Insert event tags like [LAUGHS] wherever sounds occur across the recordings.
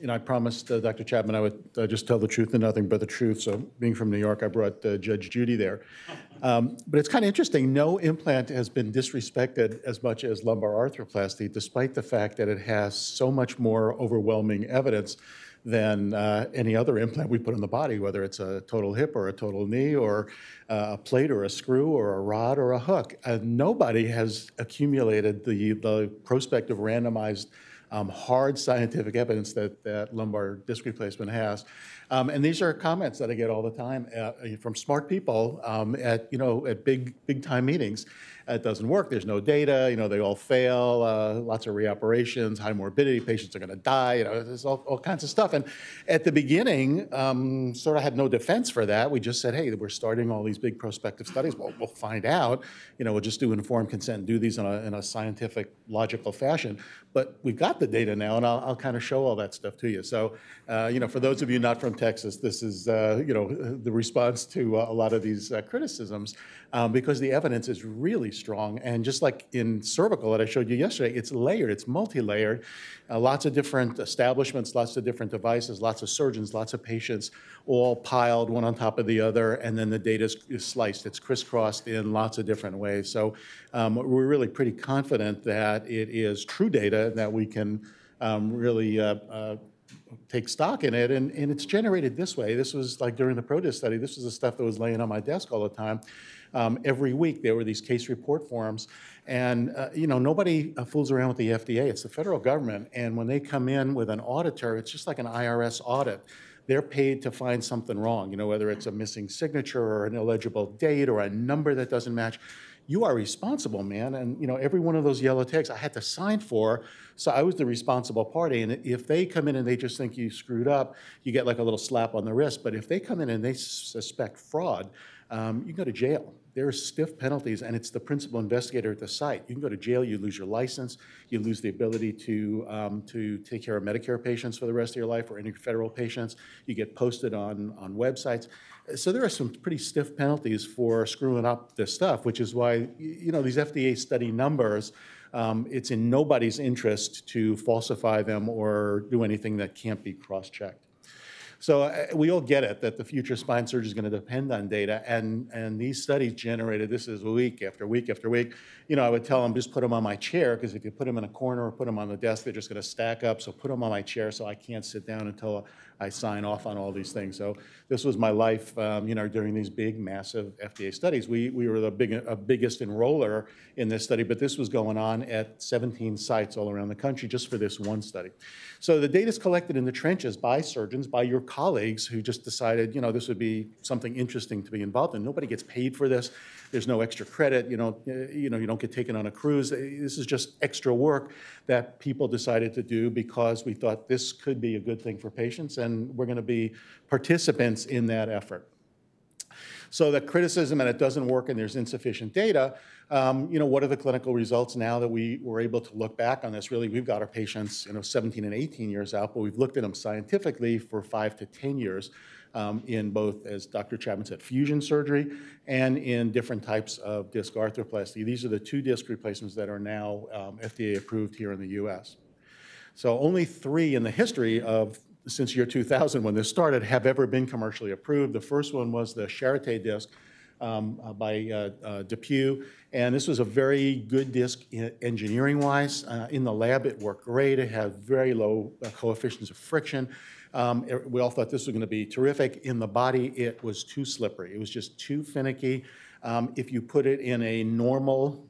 You know, I promised uh, Dr. Chapman I would uh, just tell the truth and nothing but the truth. So being from New York, I brought uh, Judge Judy there. Um, But it's kind of interesting, no implant has been disrespected as much as lumbar arthroplasty, despite the fact that it has so much more overwhelming evidence than uh, any other implant we put in the body, whether it's a total hip or a total knee or uh, a plate or a screw or a rod or a hook. Nobody has accumulated the the prospective randomized um, hard scientific evidence that, that lumbar disc replacement has. Um, and these are comments that I get all the time uh, from smart people um, at, you know, at big, big time meetings. It doesn't work, there's no data, you know, they all fail, uh, lots of reoperations, high morbidity, patients are gonna die, you know, there's all, all kinds of stuff. And at the beginning, um, sort of had no defense for that. We just said, hey, we're starting all these big prospective studies. Well, we'll find out, you know, we'll just do informed consent, and do these in a, in a scientific, logical fashion. But we've got the data now, and I'll, I'll kind of show all that stuff to you. So, uh, you know, for those of you not from Texas, this is, uh, you know, [LAUGHS] the response to uh, a lot of these uh, criticisms um, because the evidence is really strong. And just like in cervical that I showed you yesterday, it's layered, it's multi-layered. Uh, lots of different establishments, lots of different devices, lots of surgeons, lots of patients, all piled one on top of the other, and then the data is, sliced. It's crisscrossed in lots of different ways. So um, we're really pretty confident that it is true data that we can um, really uh, uh, take stock in it, and, and it's generated this way. This was like during the ProDisc study, this was the stuff that was laying on my desk all the time. Um, every week there were these case report forms, and uh, you know nobody uh, fools around with the FDA. It's the federal government, and when they come in with an auditor, it's just like an IRS audit. They're paid to find something wrong, you know, whether it's a missing signature or an illegible date or a number that doesn't match you are responsible, man. And you know, every one of those yellow tags I had to sign for, so I was the responsible party. And if they come in and they just think you screwed up, you get like a little slap on the wrist. But if they come in and they suspect fraud, um, you can go to jail. There are stiff penalties, and it's the principal investigator at the site. You can go to jail, you lose your license, you lose the ability to, um, to take care of Medicare patients for the rest of your life or any federal patients. You get posted on, on websites. So there are some pretty stiff penalties for screwing up this stuff, which is why, you know, these FDA study numbers, um, it's in nobody's interest to falsify them or do anything that can't be cross-checked. So uh, we all get it that the future spine surgery is going to depend on data, and and these studies generated this is week after week after week. You know, I would tell them just put them on my chair because if you put them in a corner or put them on the desk, they're just going to stack up. So put them on my chair so I can't sit down until I sign off on all these things. So this was my life, um, you know, during these big, massive FDA studies. We, we were the big, uh, biggest enroller in this study, but this was going on at 17 sites all around the country just for this one study. So the data is collected in the trenches by surgeons, by your colleagues who just decided, you know, this would be something interesting to be involved in. Nobody gets paid for this. There's no extra credit. You know, eh, you know, you don't get taken on a cruise. Eh, this is just extra work that people decided to do because we thought this could be a good thing for patients, and we're going to be participants in that effort. So the criticism and it doesn't work and there's insufficient data, um, you know, what are the clinical results now that we were able to look back on this? Really, we've got our patients, you know, 17 and 18 years out, but we've looked at them scientifically for five to 10 years um, in both, as Dr. Chapman said, fusion surgery and in different types of disc arthroplasty. These are the two disc replacements that are now um, FDA approved here in the US. So only three in the history of since year 2000 when this started have ever been commercially approved. The first one was the Charité disc um, uh, by uh, uh, DePuy, and this was a very good disc engineering-wise. Uh, in the lab, it worked great. It had very low uh, coefficients of friction. Um, it, we all thought this was going to be terrific. In the body, it was too slippery. It was just too finicky. Um, if you put it in a normal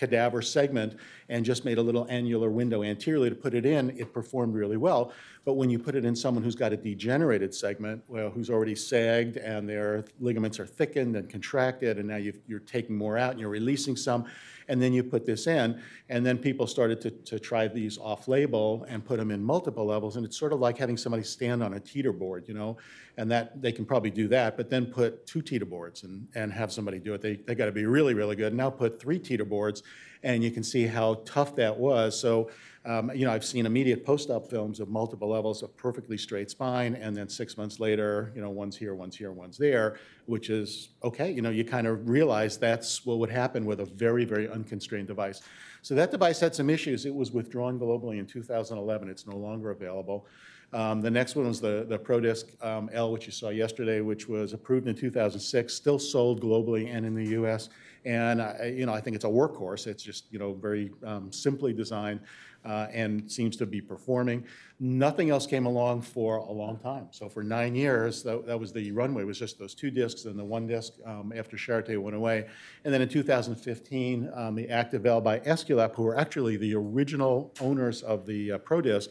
cadaver segment and just made a little annular window anteriorly to put it in, it performed really well. But when you put it in someone who's got a degenerated segment, well, who's already sagged and their ligaments are thickened and contracted, and now you are taking more out and you're releasing some, and then you put this in, and then people started to, to try these off-label and put them in multiple levels, and it's sort of like having somebody stand on a teeter board, you know, and that they can probably do that, but then put two teeter boards and, and have somebody do it. They, they got to be really, really good. Now put three teeter boards, and you can see how tough that was. So um, you know, I've seen immediate post-op films of multiple levels of perfectly straight spine, and then six months later, you know, one's here, one's here, one's there, which is okay. You know, you kind of realize that's what would happen with a very, very unconstrained device. So that device had some issues. It was withdrawn globally in 2011. It's no longer available. Um, The next one was the the ProDisc um, L, which you saw yesterday, which was approved in 2006, still sold globally and in the U.S. And, you know, I think it's a workhorse. It's just, you know, very um, simply designed uh, and seems to be performing. Nothing else came along for a long time. So for nine years, that that was the runway, was just those two discs and the one disc um, after Charité went away. And then in 2015, um, the activL by Aesculap, who were actually the original owners of the uh, ProDisc,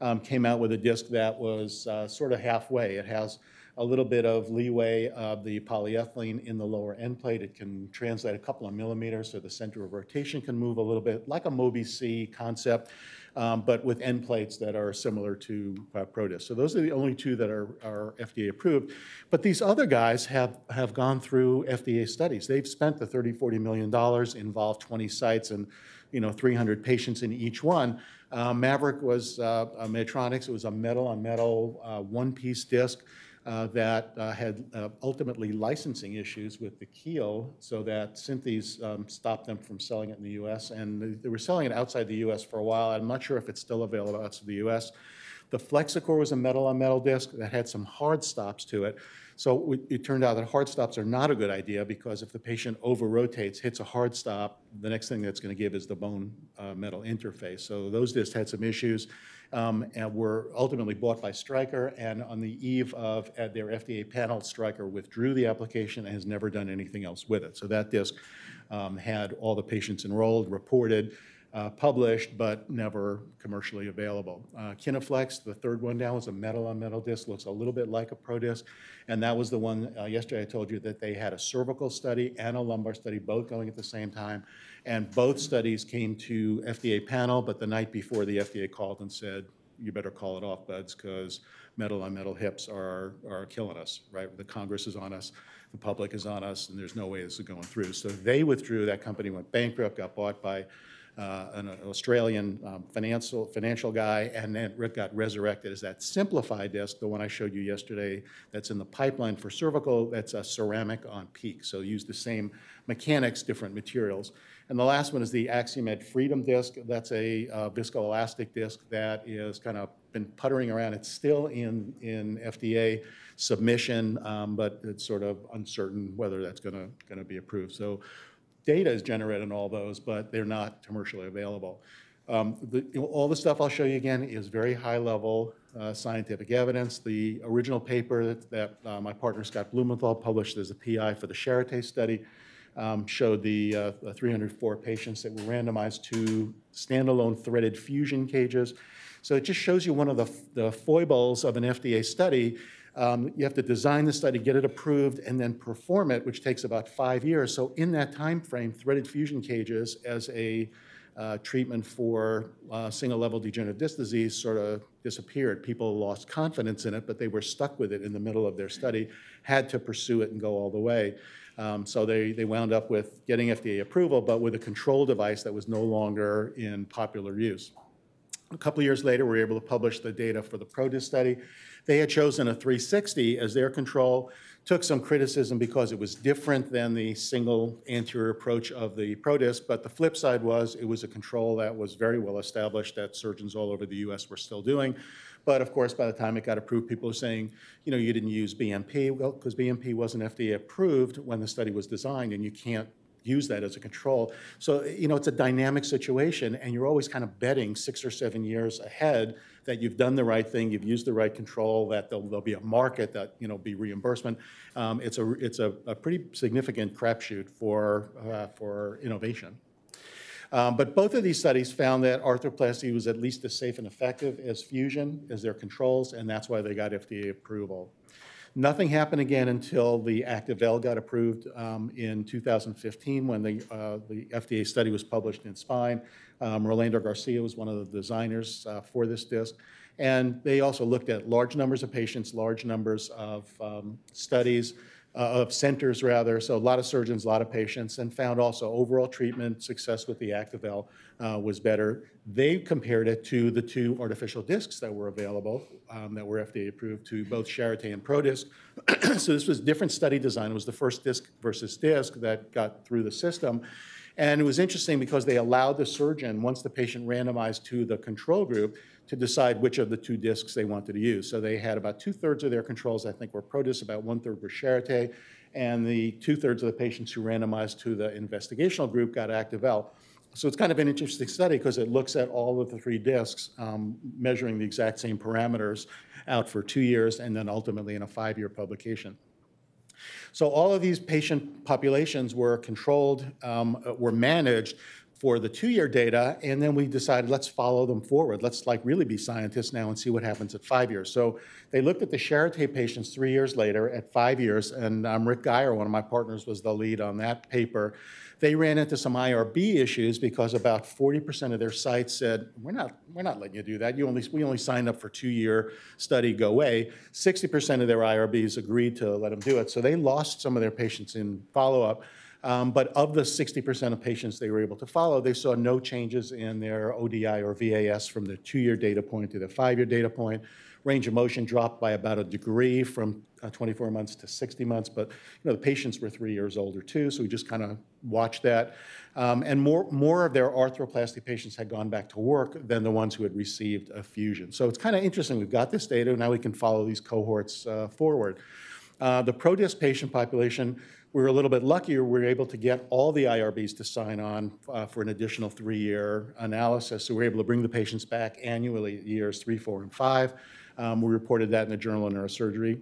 um, came out with a disc that was uh, sort of halfway. It has a little bit of leeway of the polyethylene in the lower end plate. It can translate a couple of millimeters, so the center of rotation can move a little bit, like a Mobi-C concept, um, but with end plates that are similar to uh, ProDisc. So those are the only two that are, are FDA approved. But these other guys have, have gone through FDA studies. They've spent the 30, 40 million dollars, involved 20 sites and you know 300 patients in each one. Uh, Maverick was uh, Medtronic's. It was a metal on metal uh, one-piece disc uh, that uh, had uh, ultimately licensing issues with the keel, so that Synthes um, stopped them from selling it in the U.S. And they- they were selling it outside the U.S. for a while. I'm not sure if it's still available outside the U.S. The Flexicore was a metal-on-metal disc that had some hard stops to it. So it- turned out that hard stops are not a good idea because if the patient over-rotates, hits a hard stop, the next thing that's going to give is the bone-metal interface. So those discs had some issues um, and were ultimately bought by Stryker. And on the eve of at their FDA panel, Stryker withdrew the application and has never done anything else with it. So that disc um, had all the patients enrolled, reported, uh, published, but never commercially available. Uh, Kineflex, the third one down, was a metal-on-metal disc, looks a little bit like a Pro disc, and that was the one, uh, yesterday I told you that they had a cervical study and a lumbar study, both going at the same time, and both studies came to FDA panel, but the night before, the FDA called and said, you better call it off, buds, because metal-on-metal hips are, are killing us, right? The Congress is on us, the public is on us, and there's no way this is going through. So they withdrew, that company went bankrupt, got bought by uh, an Australian um, financial, financial guy, and then it got resurrected as that simplified disc, the one I showed you yesterday, that's in the pipeline for cervical, that's a ceramic on PEEK. So use the same mechanics, different materials. And the last one is the Axiomed Freedom disc. That's a uh, viscoelastic disc that is kind of been puttering around. It's still in, in FDA submission, um, but it's sort of uncertain whether that's going to going to be approved. So data is generated on all those, but they're not commercially available. Um, the, you know, all the stuff I'll show you again is very high-level uh, scientific evidence. The original paper that, that uh, my partner Scott Blumenthal published as a PI for the Charité study um, showed the, uh, the 304 patients that were randomized to standalone threaded fusion cages. So it just shows you one of the, the foibles of an FDA study. Um, you have to design the study, get it approved, and then perform it, which takes about five years. So in that time frame, threaded fusion cages as a uh, treatment for uh, single-level degenerative disc disease sort of disappeared. People lost confidence in it, but they were stuck with it in the middle of their study, had to pursue it and go all the way. Um, so they, they wound up with getting FDA approval, but with a control device that was no longer in popular use. A couple years later, we were able to publish the data for the ProDisc study. They had chosen a 360 as their control, took some criticism because it was different than the single anterior approach of the ProDisc, but the flip side was it was a control that was very well established that surgeons all over the US were still doing. But of course, by the time it got approved, people were saying, you know, you didn't use BMP. Well, because BMP wasn't FDA approved when the study was designed, and you can't use that as a control. So, you know, it's a dynamic situation, and you're always kind of betting six or seven years ahead that you've done the right thing, you've used the right control, that there'll, there'll be a market, that, you know, be reimbursement. Um, it's a, it's a, a pretty significant crapshoot for, uh, for innovation. Um, but both of these studies found that arthroplasty was at least as safe and effective as fusion, as their controls, and that's why they got FDA approval. Nothing happened again until the activL got approved um, in 2015 when the, uh, the FDA study was published in Spine. Um, Rolando Garcia was one of the designers uh, for this disc. And they also looked at large numbers of patients, large numbers of um, studies, uh, of centers rather, so a lot of surgeons, a lot of patients, and found also overall treatment success with the activL uh, was better. They compared it to the two artificial discs that were available, um, that were FDA approved, to both Charité and ProDisc. [CLEARS THROAT] so this was different study design. It was the first disc versus disc that got through the system. And it was interesting because they allowed the surgeon, once the patient randomized to the control group, to decide which of the two discs they wanted to use. So they had about two-thirds of their controls, I think, were ProDisc, about one-third were Charité, and the two-thirds of the patients who randomized to the investigational group got activL. So it's kind of an interesting study because it looks at all of the three discs, um, measuring the exact same parameters out for two years and then ultimately in a five-year publication. So all of these patient populations were controlled, um, were managed for the two-year data, and then we decided let's follow them forward. Let's like really be scientists now and see what happens at five years. So they looked at the Charité patients three years later at five years, and um, Rick Guyer, one of my partners, was the lead on that paper. They ran into some IRB issues because about 40% of their sites said, we're not, we're not letting you do that. You only, we only signed up for two-year study, go away. 60% of their IRBs agreed to let them do it. So they lost some of their patients in follow-up. Um, but of the 60% of patients they were able to follow, they saw no changes in their ODI or VAS from the two-year data point to the five-year data point. Range of motion dropped by about a degree from uh, 24 months to 60 months, but you know the patients were three years older too, so we just kind of watched that. Um, and more, more of their arthroplasty patients had gone back to work than the ones who had received a fusion. So it's kind of interesting. We've got this data, now we can follow these cohorts uh, forward. Uh, the PRODISC patient population we were a little bit luckier. We were able to get all the IRBs to sign on uh, for an additional three-year analysis. So we were able to bring the patients back annually, years three, four, and five. Um, we reported that in the Journal of Neurosurgery.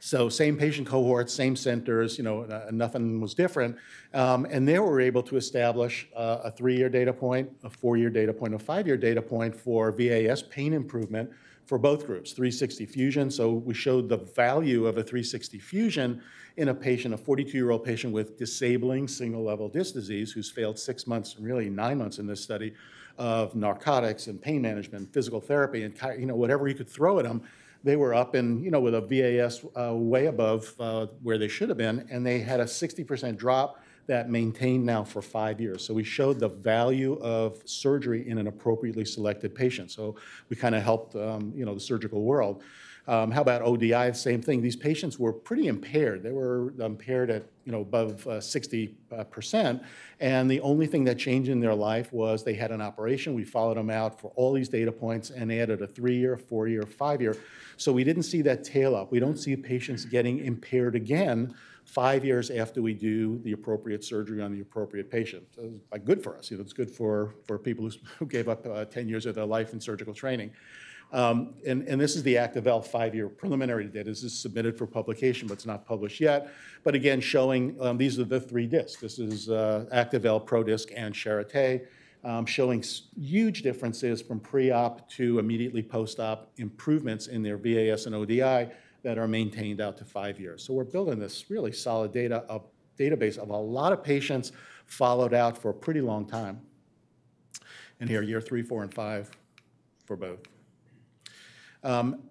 So same patient cohorts, same centers, you know, uh, nothing was different. Um, and there we were able to establish uh, a three-year data point, a four-year data point, a five-year data point for VAS pain improvement for both groups, 360 fusion. So we showed the value of a 360 fusion in a patient, a 42-year-old patient with disabling single-level disc disease who's failed six months, really nine months in this study, of narcotics and pain management, physical therapy, and you know whatever you could throw at them. They were up and you know with a VAS uh, way above uh, where they should have been, and they had a 60% drop that maintained now for five years. So we showed the value of surgery in an appropriately selected patient. So we kind of helped, um, you know, the surgical world. Um, how about ODI? Same thing. These patients were pretty impaired. They were impaired at you know above uh, 60 uh, percent, and the only thing that changed in their life was they had an operation. We followed them out for all these data points and added a three-year, four-year, five-year. So we didn't see that tail up. We don't see patients getting impaired again five years after we do the appropriate surgery on the appropriate patient. So it's like good for us. You know, it's good for, for people who gave up uh, 10 years of their life in surgical training. Um, and, and, this is the activL five-year preliminary data. This is submitted for publication, but it's not published yet. But again, showing um, these are the three discs. This is uh, activL, ProDisc, and Charité, um, showing huge differences from pre-op to immediately post-op improvements in their VAS and ODI that are maintained out to five years. So we're building this really solid data database of a lot of patients followed out for a pretty long time. And here, year three, four, and five for both. Um,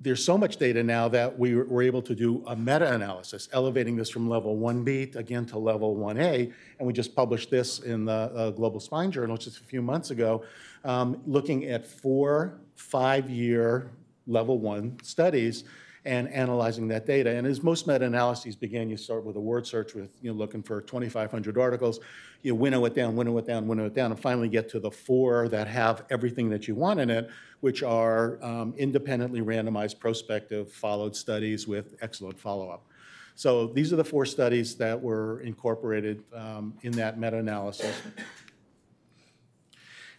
there's so much data now that we were able to do a meta-analysis, elevating this from level 1B again to level 1A, and we just published this in the uh, Global Spine Journal just a few months ago, um, looking at four five-year level one studies and analyzing that data. And as most meta-analyses begin, you start with a word search with, you know, looking for 2,500 articles. You winnow it down, winnow it down, winnow it down, and finally get to the four that have everything that you want in it, which are um, independently randomized prospective followed studies with excellent follow-up. So these are the four studies that were incorporated um, in that meta-analysis.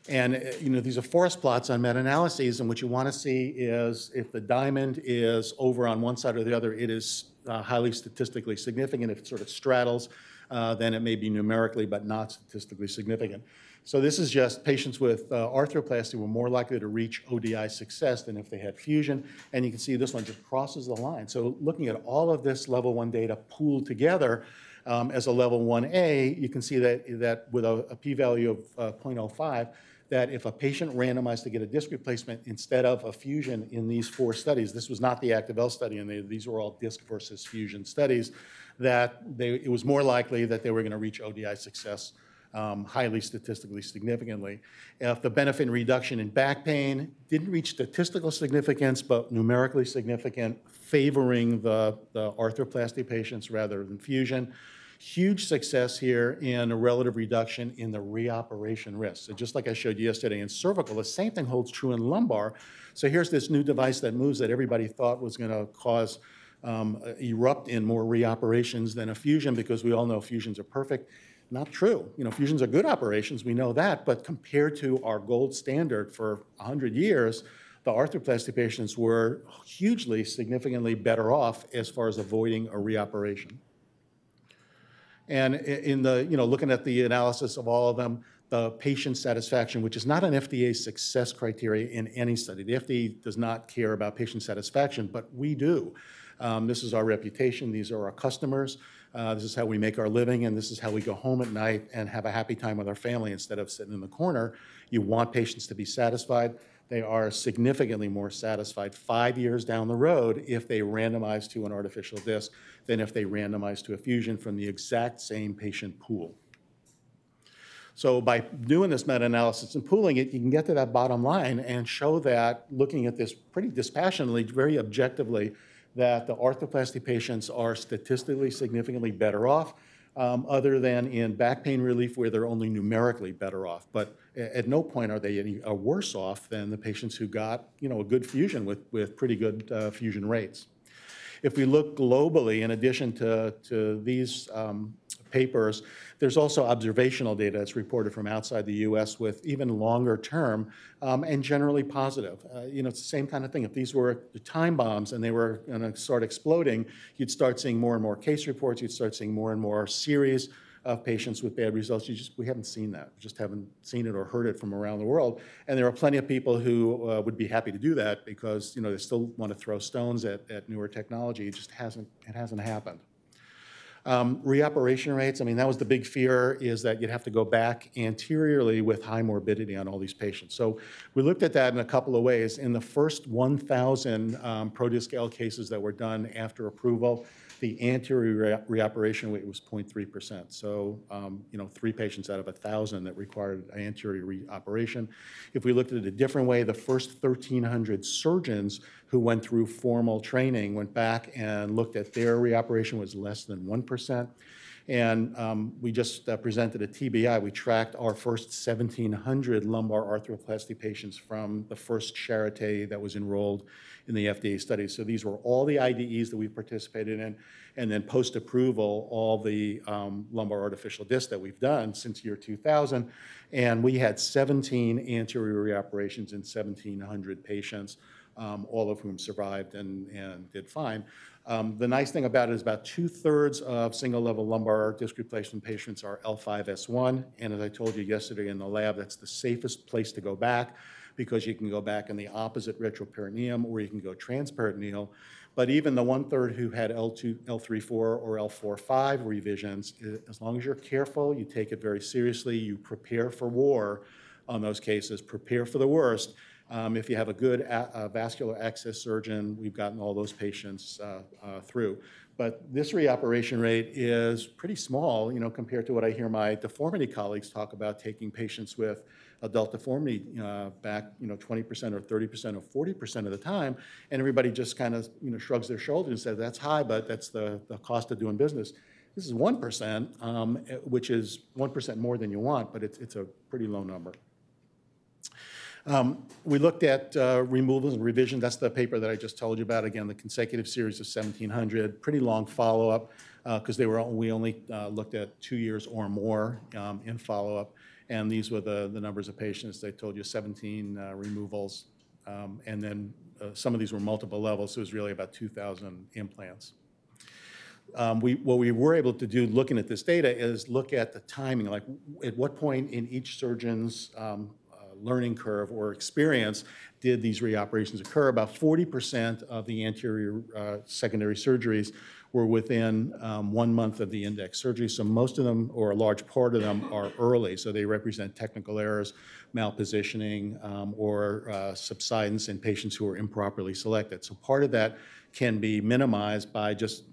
And uh, you know, these are forest plots on meta-analyses, and what you want to see is if the diamond is over on one side or the other, it is uh, highly statistically significant. If it sort of straddles, uh, then it may be numerically but not statistically significant. So this is just patients with uh, arthroplasty were more likely to reach ODI success than if they had fusion. And you can see this one just crosses the line. So looking at all of this level one data pooled together um, as a level 1A, you can see that, that with a, a p-value of uh, 0.05, that if a patient randomized to get a disc replacement instead of a fusion in these four studies, this was not the activL study, and they, these were all disc versus fusion studies, that they, it was more likely that they were going to reach ODI success um, highly statistically significantly. If the benefit reduction in back pain didn't reach statistical significance, but numerically significant, favoring the, the arthroplasty patients rather than fusion, huge success here in a relative reduction in the reoperation risk. So just like I showed you yesterday in cervical, the same thing holds true in lumbar. So here's this new device that moves that everybody thought was going to cause um, erupt in more reoperations than a fusion because we all know fusions are perfect. Not true. You know, fusions are good operations, we know that, but compared to our gold standard for 100 years, the arthroplasty patients were hugely, significantly better off as far as avoiding a reoperation. And in the, you know, looking at the analysis of all of them, the patient satisfaction, which is not an FDA success criteria in any study. The FDA does not care about patient satisfaction, but we do. Um, this is our reputation. These are our customers. Uh, this is how we make our living, and this is how we go home at night and have a happy time with our family instead of sitting in the corner. You want patients to be satisfied they are significantly more satisfied five years down the road if they randomize to an artificial disc than if they randomize to a fusion from the exact same patient pool. So by doing this meta-analysis and pooling it, you can get to that bottom line and show that, looking at this pretty dispassionately, very objectively, that the arthroplasty patients are statistically significantly better off um, other than in back pain relief where they're only numerically better off. But at no point are they any worse off than the patients who got you know, a good fusion with, with pretty good uh, fusion rates. If we look globally, in addition to, to these um, papers, there's also observational data that's reported from outside the U.S. with even longer term um, and generally positive. Uh, you know, it's the same kind of thing. If these were time bombs and they were going to start exploding, you'd start seeing more and more case reports. You'd start seeing more and more series of patients with bad results. You just, we haven't seen that. We just haven't seen it or heard it from around the world. And there are plenty of people who uh, would be happy to do that because, you know, they still want to throw stones at, at newer technology. It just hasn't, it hasn't happened. Um, reoperation rates, I mean, that was the big fear is that you'd have to go back anteriorly with high morbidity on all these patients. So we looked at that in a couple of ways. In the first 1,000 um, cases that were done after approval, the anterior reoperation rate was 0.3%. So, um, you know, three patients out of 1,000 that required anterior reoperation. If we looked at it a different way, the first 1,300 surgeons who went through formal training went back and looked at their reoperation was less than 1%. And um, we just uh, presented a TBI. We tracked our first 1,700 lumbar arthroplasty patients from the first Charité that was enrolled in the FDA study. So these were all the IDEs that we participated in, and then post-approval, all the um, lumbar artificial discs that we've done since year 2000. And we had 17 anterior reoperations in 1,700 patients, um, all of whom survived and, and did fine. Um, the nice thing about it is about two-thirds of single-level lumbar disc replacement patients are L5S1, and as I told you yesterday in the lab, that's the safest place to go back because you can go back in the opposite retroperitoneum or you can go transperitoneal. But even the one-third who had L2, L3-4 or L4-5 revisions, as long as you're careful, you take it very seriously, you prepare for war on those cases, prepare for the worst, um, if you have a good a, vascular access surgeon, we've gotten all those patients uh, uh, through. But this reoperation rate is pretty small, you know, compared to what I hear my deformity colleagues talk about taking patients with adult deformity uh, back, you know, 20% or 30% or 40% of the time, and everybody just kind of, you know, shrugs their shoulders and says, that's high, but that's the, the cost of doing business. This is 1%, um, which is 1% more than you want, but it's, it's a pretty low number. Um, we looked at uh, removals and revision. That's the paper that I just told you about. Again, the consecutive series of 1,700, pretty long follow-up because uh, they were we only uh, looked at two years or more um, in follow-up, and these were the the numbers of patients. They told you 17 uh, removals, um, and then uh, some of these were multiple levels. So it was really about 2,000 implants. Um, we, what we were able to do looking at this data is look at the timing, like at what point in each surgeon's um, learning curve or experience did these reoperations occur. About 40% of the anterior uh, secondary surgeries were within um, one month of the index surgery. So most of them, or a large part of them, are early. So they represent technical errors, malpositioning, um, or uh, subsidence in patients who are improperly selected. So part of that can be minimized by just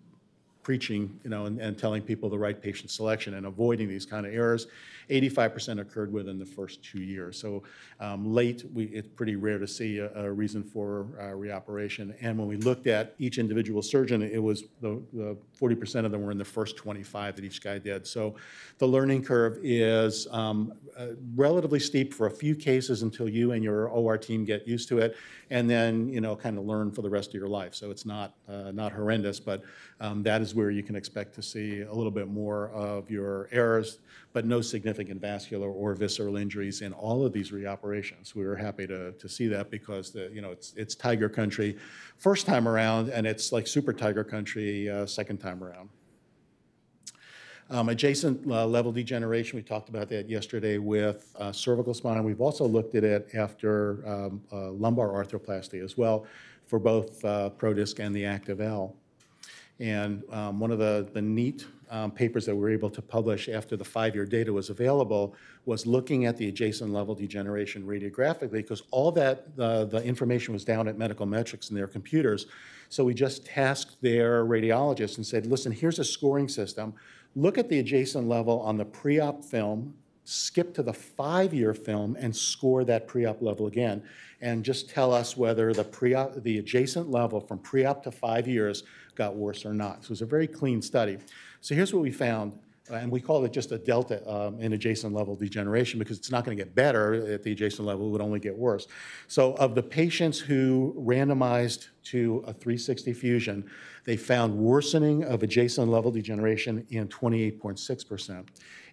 preaching, you know, and, and telling people the right patient selection and avoiding these kind of errors. 85% occurred within the first two years. So um, late, we, it's pretty rare to see a, a reason for uh, reoperation. And when we looked at each individual surgeon, it was the, the 40% of them were in the first 25 that each guy did. So the learning curve is um, uh, relatively steep for a few cases until you and your OR team get used to it, and then you know kind of learn for the rest of your life. So it's not uh, not horrendous, but um, that is where you can expect to see a little bit more of your errors, but no significant vascular or visceral injuries in all of these reoperations. We were happy to, to see that because the, you know it's it's tiger country, first time around, and it's like super tiger country uh, second time around. Um, adjacent uh, level degeneration, we talked about that yesterday with uh, cervical spine. We've also looked at it after um, uh, lumbar arthroplasty as well for both uh, ProDisc and the Active-L. And um, one of the, the neat um, papers that we were able to publish after the five-year data was available was looking at the adjacent level degeneration radiographically because all that, the, information was down at Medical Metrics in their computers. So we just tasked their radiologists and said, listen, here's a scoring system. Look at the adjacent level on the pre-op film, skip to the five-year film and score that pre-op level again. And just tell us whether the pre-op, the adjacent level from pre-op to five years got worse or not. So it was a very clean study. So here's what we found, uh, and we call it just a delta um, in adjacent level degeneration because it's not going to get better at the adjacent level, it would only get worse. So of the patients who randomized to a 360 fusion, they found worsening of adjacent level degeneration in 28.6%.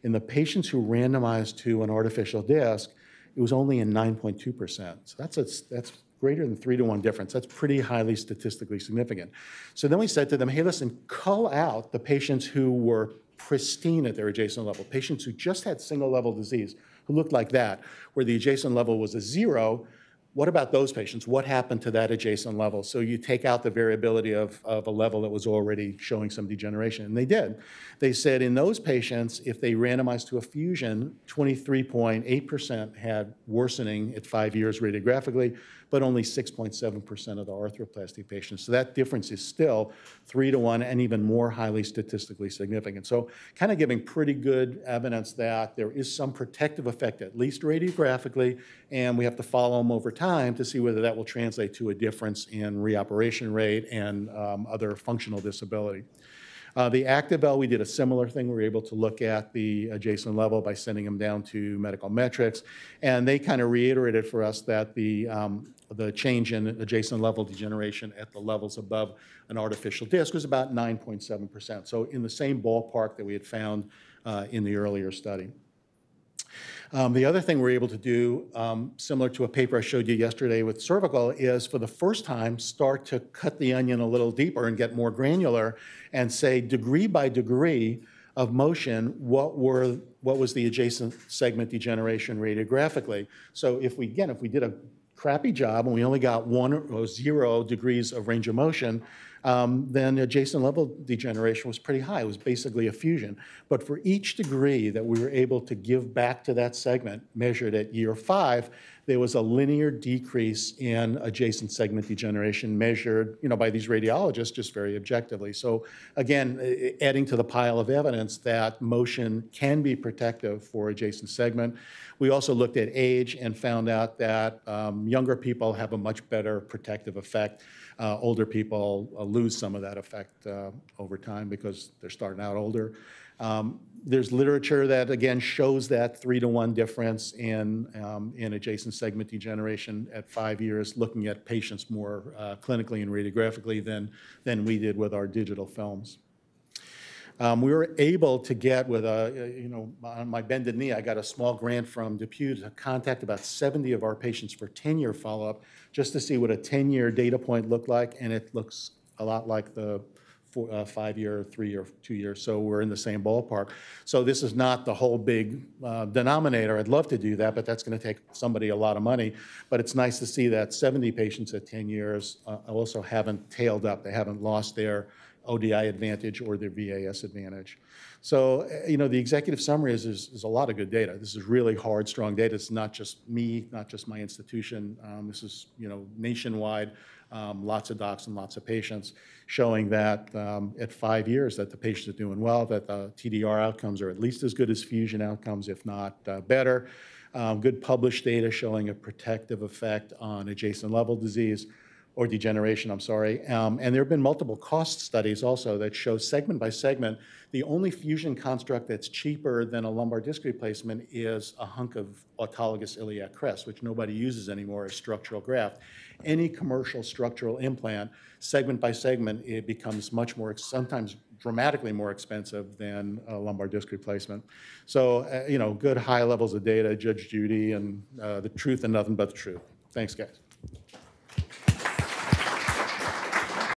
In the patients who randomized to an artificial disc, it was only in 9.2%. So that's, a, that's greater than three to one difference. That's pretty highly statistically significant. So then we said to them, hey, listen, cull out the patients who were pristine at their adjacent level, patients who just had single level disease, who looked like that, where the adjacent level was a zero, what about those patients? What happened to that adjacent level? So you take out the variability of, of a level that was already showing some degeneration. And they did. They said in those patients, if they randomized to a fusion, 23.8% had worsening at five years radiographically, but only 6.7% of the arthroplasty patients. So that difference is still three to one and even more highly statistically significant. So kind of giving pretty good evidence that there is some protective effect, at least radiographically, and we have to follow them over time to see whether that will translate to a difference in reoperation rate and um, other functional disability. Uh, the Active-L, we did a similar thing. We were able to look at the adjacent level by sending them down to medical metrics, and they kind of reiterated for us that the um, the change in adjacent level degeneration at the levels above an artificial disc was about 9.7%. So in the same ballpark that we had found uh, in the earlier study. Um, the other thing we're able to do, um, similar to a paper I showed you yesterday with cervical, is for the first time start to cut the onion a little deeper and get more granular and say degree by degree of motion, what were what was the adjacent segment degeneration radiographically. So if we, again, if we did a crappy job and we only got one or zero degrees of range of motion, um, then adjacent level degeneration was pretty high. It was basically a fusion. But for each degree that we were able to give back to that segment measured at year five, there was a linear decrease in adjacent segment degeneration measured you know, by these radiologists just very objectively. So again, adding to the pile of evidence that motion can be protective for adjacent segment. We also looked at age and found out that um, younger people have a much better protective effect. Uh, older people uh, lose some of that effect uh, over time because they're starting out older. Um, there's literature that again shows that three to one difference in um, in adjacent segment degeneration at five years, looking at patients more uh, clinically and radiographically than than we did with our digital films. Um, we were able to get with a, you know, on my bended knee, I got a small grant from DePuy to contact about 70 of our patients for 10-year follow-up, just to see what a 10-year data point looked like, and it looks a lot like the four, uh, five-year, three-year, two-year, so we're in the same ballpark. So this is not the whole big uh, denominator. I'd love to do that, but that's going to take somebody a lot of money. But it's nice to see that 70 patients at 10 years uh, also haven't tailed up. They haven't lost their ODI Advantage or their VAS Advantage. So, uh, you know, the executive summary is, is, is a lot of good data. This is really hard, strong data. It's not just me, not just my institution. Um, this is, you know, nationwide, um, lots of docs and lots of patients showing that um, at five years that the patients are doing well, that the TDR outcomes are at least as good as fusion outcomes, if not uh, better. Um, good published data showing a protective effect on adjacent level disease or degeneration, I'm sorry. Um, and there have been multiple cost studies also that show segment by segment, the only fusion construct that's cheaper than a lumbar disc replacement is a hunk of autologous iliac crest, which nobody uses anymore as structural graft. Any commercial structural implant, segment by segment, it becomes much more, sometimes dramatically more expensive than a lumbar disc replacement. So, uh, you know, good high levels of data, Judge Judy, and uh, the truth and nothing but the truth. Thanks, guys.